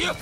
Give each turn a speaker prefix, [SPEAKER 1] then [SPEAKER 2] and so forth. [SPEAKER 1] Yeah.